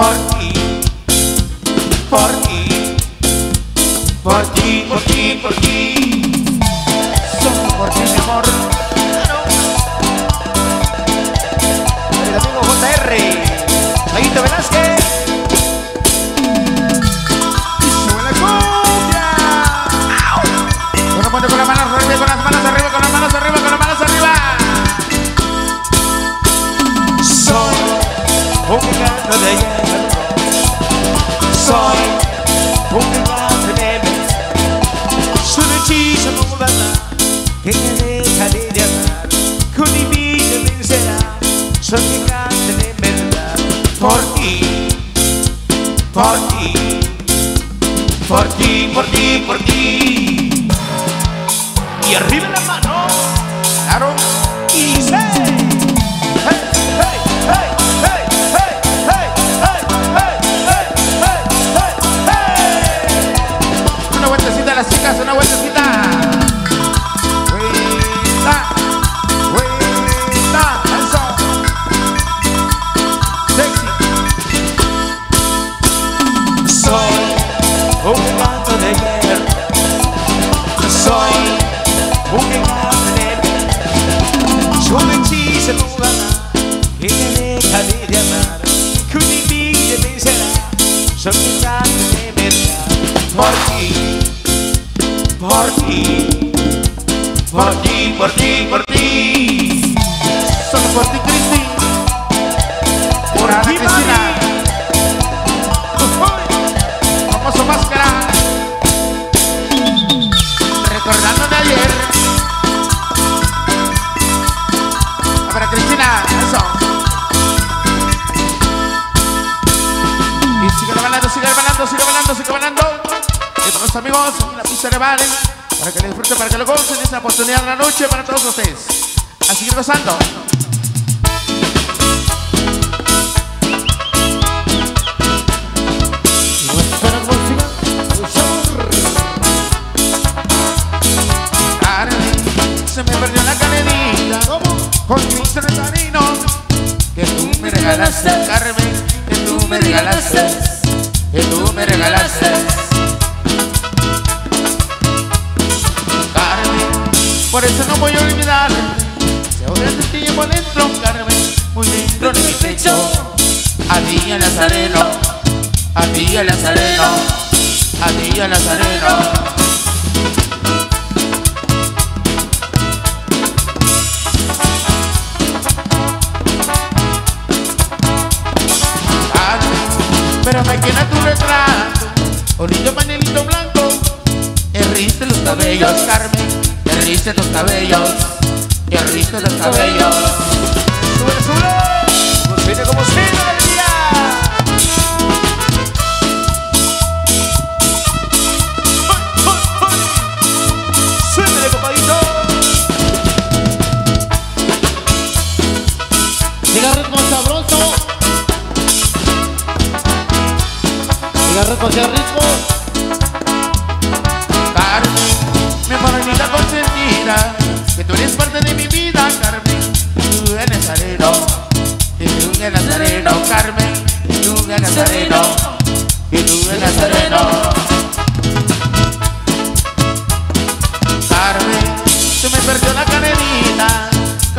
fuck los amigos, en la pista de vale. Para que le disfruten, para que lo gocen esta oportunidad de la noche para todos ustedes. A seguir gozando. Se me perdió la cadenita con mi serpenino que tú me regalaste, Carmen, que tú me regalaste, que tú me regalaste. Por eso no voy a olvidar, se de ti por dentro, Carmen, muy dentro de mi pecho. A ti, el Nazareno, a ti, el Nazareno, a ti, el Nazareno. Carmen, pero me queda tu retrato, bonito pañuelito blanco, herriste los cabellos, Carmen, riste tus cabellos, que riste tus cabellos. ¡Súbele, súbele! Pues ¡Como viene, como viene!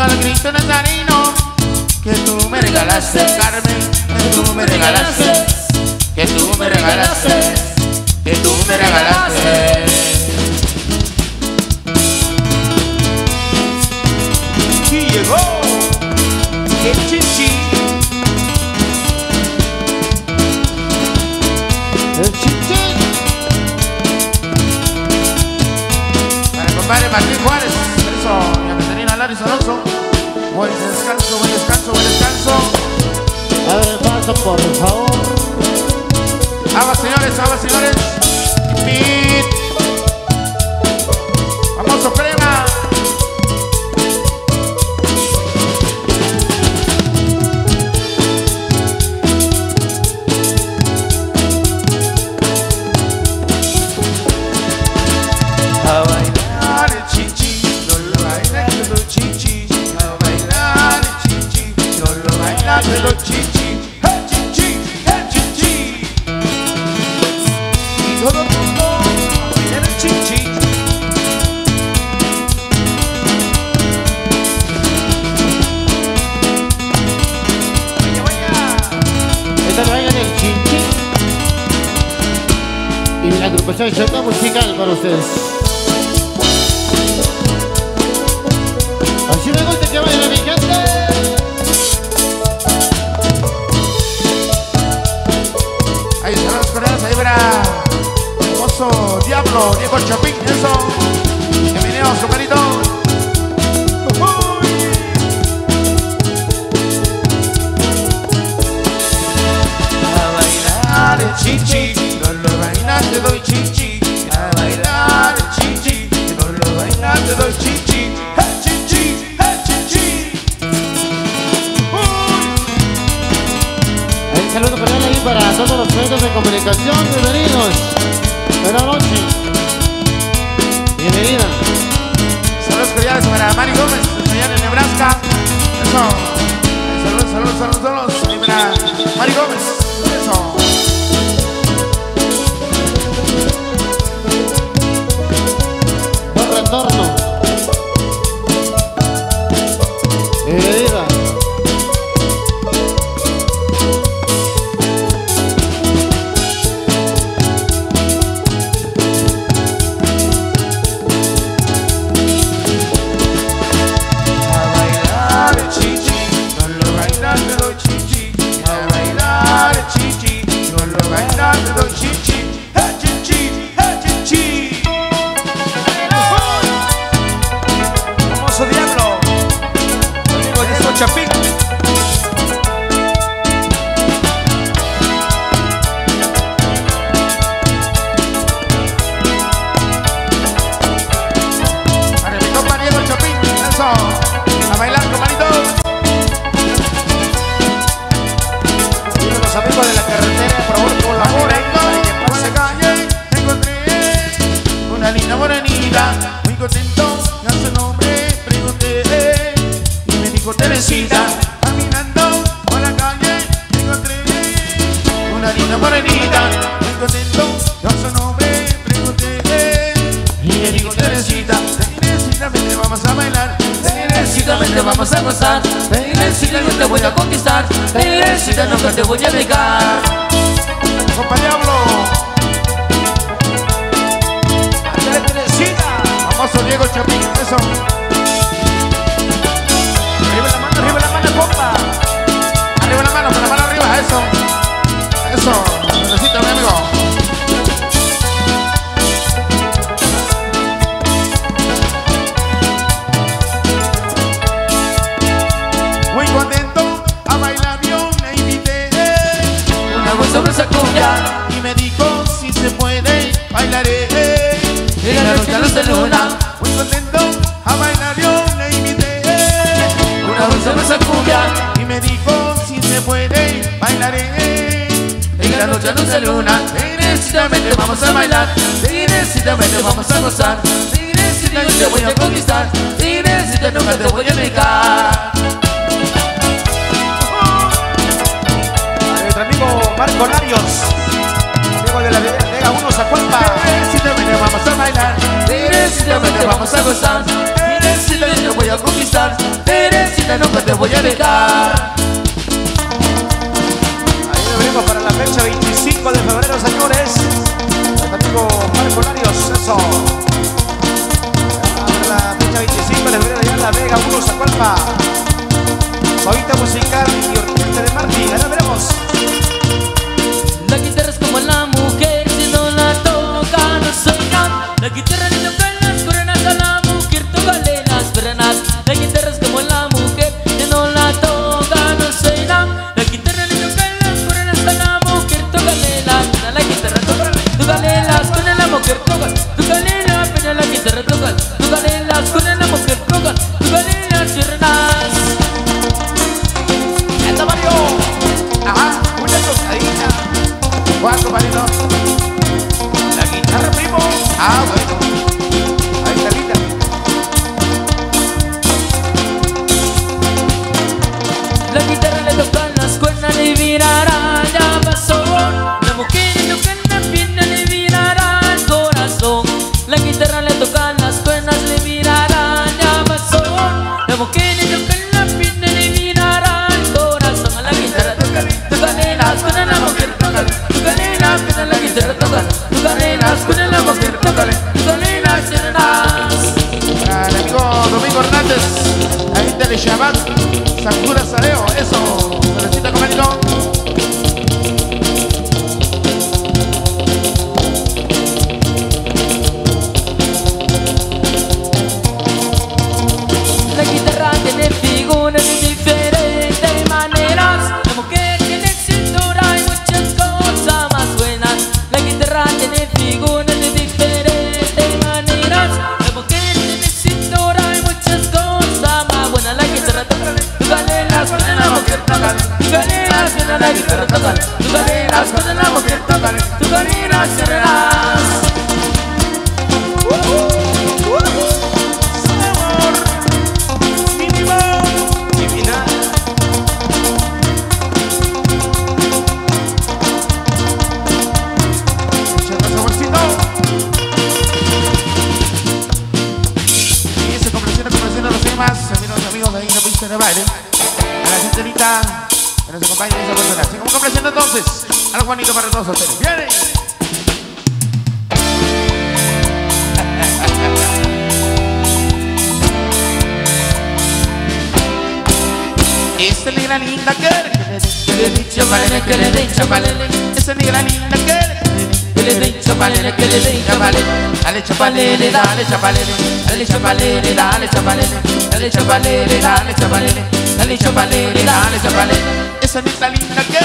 Con el Cristo nazareno que tú me regalaste, Carmen, que tú me regalaste, que tú me regalaste, que tú me regalaste. Y llegó el chichi. El chichi. Para compadre Martín Juárez, Laris Alonso. Buen descanso, buen descanso, buen descanso. Abre el paso, por favor. Aguas señores, aguas señores. Agrupación Chota Musical para ustedes. Así me gusta que vaya mi gente. Ahí se las esperanzas, ahí verá. Hermoso Diablo, Diego Chapín, eso. A bailar el chichi, te doy chichi. A bailar chichi, no lo bailas te doy chichi. ¡Hey, chichi! ¡Hey, chichi! Un saludo cordial ahí para todos los medios de comunicación. Bienvenidos. Buenas noches. Bienvenida. Saludos cordiales para Mari Gómez, allá en Nebraska. Eso. Saludos, saludos, saludos, saludos. Voy a negar. Compa Diablo. Ándale, Teresita. Famoso Diego Chapín, eso. La noche de luna. Teresita, vente, vamos a bailar. Teresita, vente, vamos a gozar. Yo te voy a conquistar. Teresita, nunca te voy a negar. Nuestro amigo Marco Larios Amigo de la Vega 1 Zacualpa Teresita, vente, vamos a bailar Teresita, vente, vamos a gozar. Yo te voy a conquistar. Teresita, nunca te voy a dejar. Fecha 25 de febrero, señores. Nuestro amigo Marco Larios, eso. La fecha 25 de febrero, allá en la Vega 1 Zacualpa. Suavita musical y orquesta de Martín. Veremos. La guitarra es como la mujer, si no la toca no suena. La guitarra bonito para todos ustedes. ¡Viene! Esta negra linda que le den chavalele, que le den chavalele Esa negra linda que le den chavalele, que le den chavalele Dale chapalele, dale chapalele Dale chapalele, dale chapalele Dale chapalele, dale chapalele Dale chapalele, dale chapalele Esa negra linda que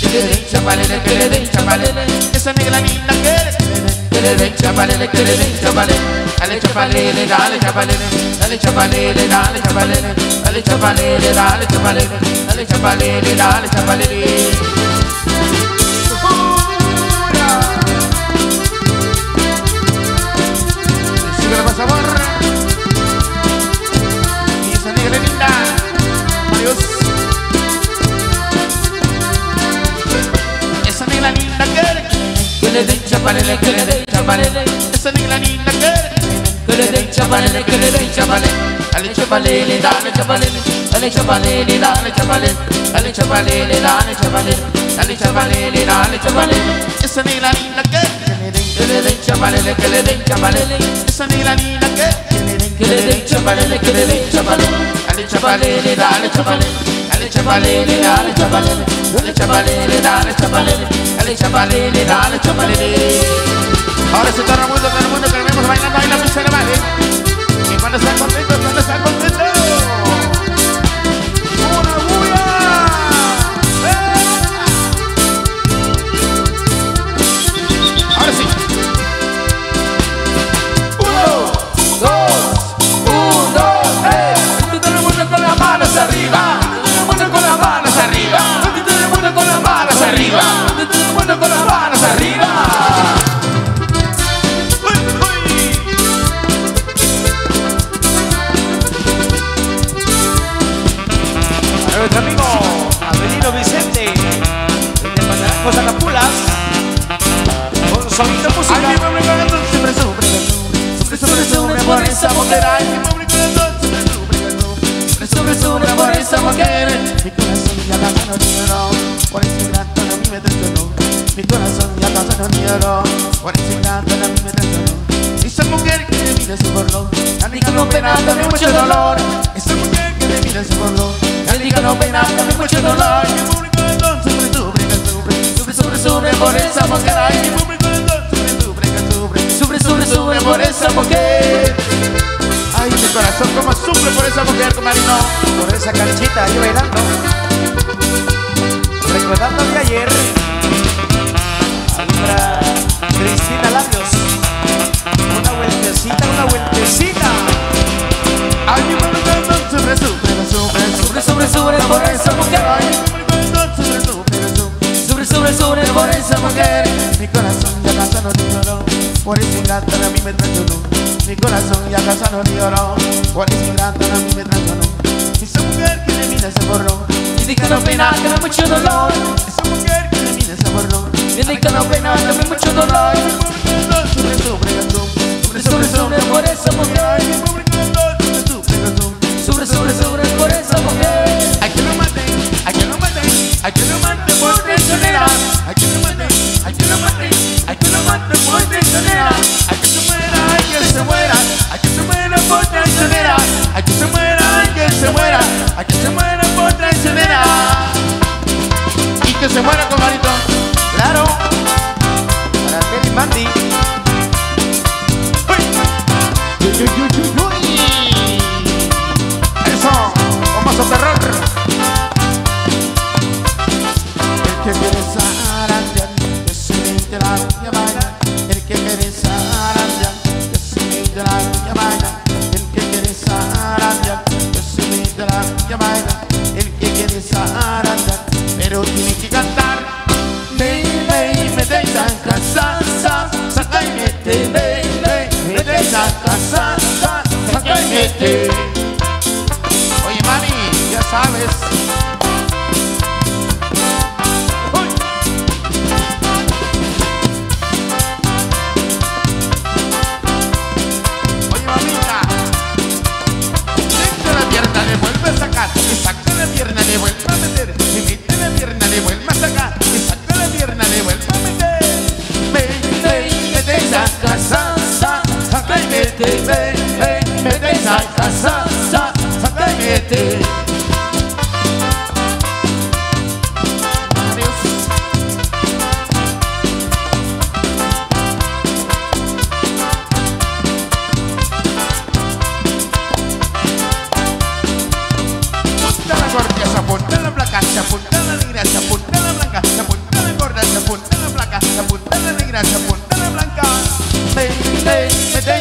Que le den chavalele, que le den chavalele. Esa negra linda que Que le den chavalele, que le den chavalele. Dale chapalele, dale chapalele Dale chapalele, dale chapalele Dale chapalele, dale chapalele Dale chapalele, dale chapalele chapalele, dale chapalele Dale chapalele, dale chapalele Dale chapalele, dale chapalele Dale chapalele, dale chapalele Esa negra linda que Que le den chavalele, que le den chavalele Esa negra linda que Que le den chavalele, que le den chavalele Dale chapalele, dale chapalele Dale chapalele, dale chapalele Dale chapalele, dale chapalele Dale chapalele Ahora sí todo el mundo, todo el mundo que vemos bailando, baila muy se le sonido musical. Ay, mi pobre corazón siempre sufre, sufre, sufre, sufre por esa mujer. Ay, mi pobre corazón siempre sufre, sufre, sufre por esa mujer. Mi corazón ya casi no lloró, por ese me traicionó. Mi corazón ya casi no lloró, por ese me traicionó. Esa mujer que de se burló, la no pena, también mucho dolor. Esa mujer que de se burló, la no pena, también mucho dolor. Mi pobre corazón sufre, sufre, que sufre, sufre, sufre, sufre por esa mujer. Ay, mi pobre sufre, sufre, por esa mujer. Ay, mi corazón como sufre por esa mujer, comadrino. Por esa canchita ahí bailando. Ya casa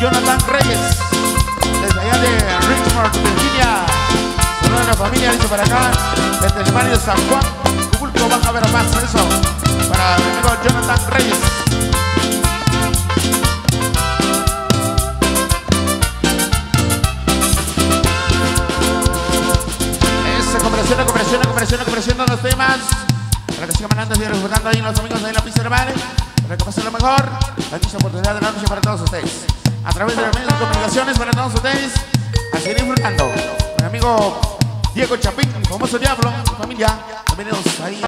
Jonathan Reyes, desde allá de Richmond, Virginia. Saludos a la familia, dicho para acá, desde el barrio San Juan, Cubulco, Baja Verapaz, eso, para mi amigo Jonathan Reyes. Eso, compresiona, compresiona, compresiona, compresiona los temas. Para que sigan mandando y recordando ahí los amigos de la pista de bares. Para que pasen lo mejor, la oportunidad de la noche para todos ustedes a través de los medios de comunicaciones para todos ustedes a seguir disfrutando. Mi amigo Diego Chapín, el famoso Diablo, familia, bienvenidos ahí.